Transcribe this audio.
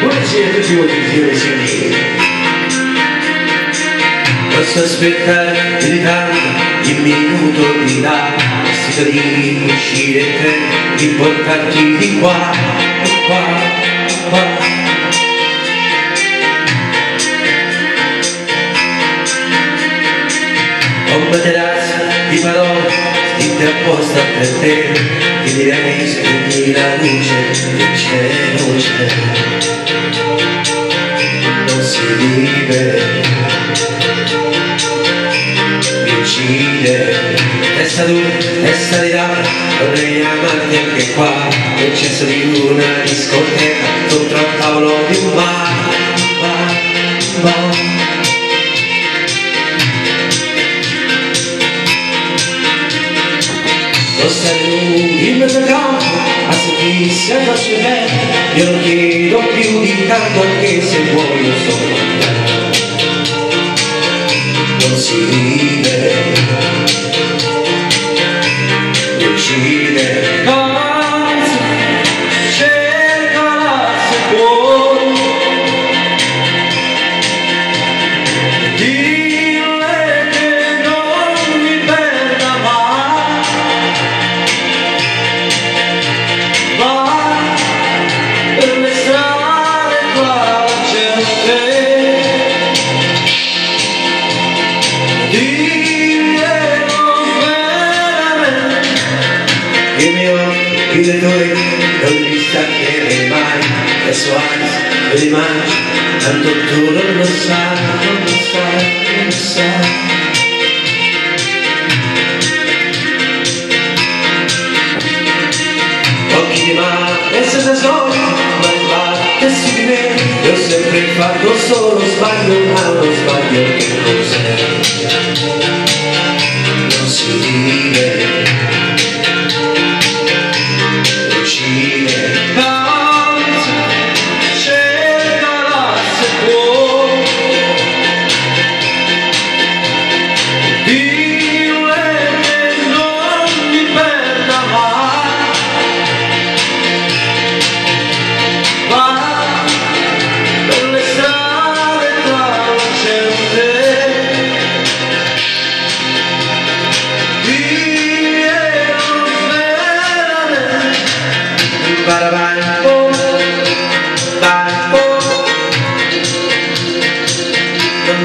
Buonasera a tutti voi signore e signori Posso aspettare di tanto il minuto di là Vestito di uscire di portarti di qua, qua, qua. Ho un materasso di parole scritte apposta per te Ti direi spegni la luce, c'è, non si vive. Mi uccide. Testa dura, testa di là vorrei amarti anche qua. Nel cesso di una discoteca contro il tavolo di un bar, in mezzo al campo a addosso a me io non chiedo più di tanto anche se vuoi io sono non si vive uccide Anzi, cercala se puoi give me up, give it to it, don't be stuck in a mind. That's why, really mind, and to turn on the side, on the solo sbaglio